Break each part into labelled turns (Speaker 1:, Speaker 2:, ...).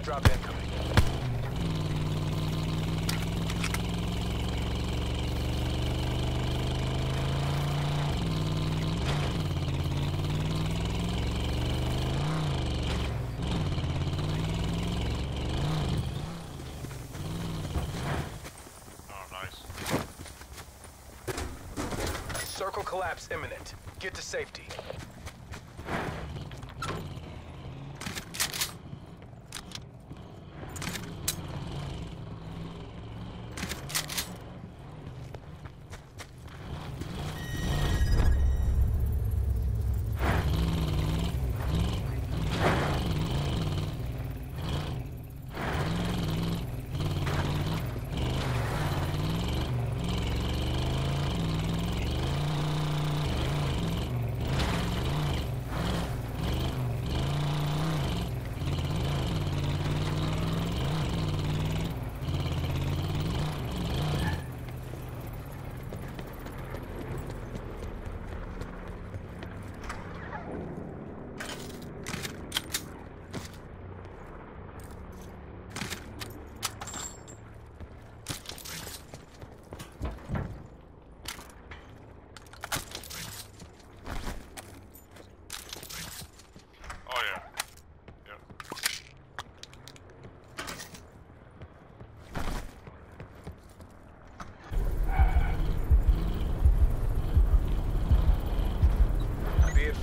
Speaker 1: Supply drop incoming.
Speaker 2: Oh.
Speaker 1: Circle collapse imminent. Get to safety.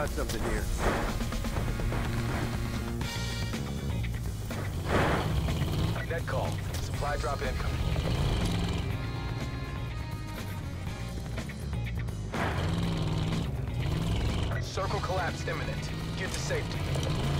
Speaker 3: Got something here.
Speaker 1: Net call. Supply drop incoming. Circle collapse imminent. Get to safety.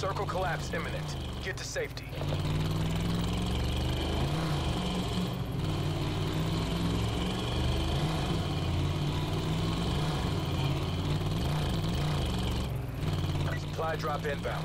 Speaker 1: Vehicle collapse imminent. Get to safety. Supply drop inbound.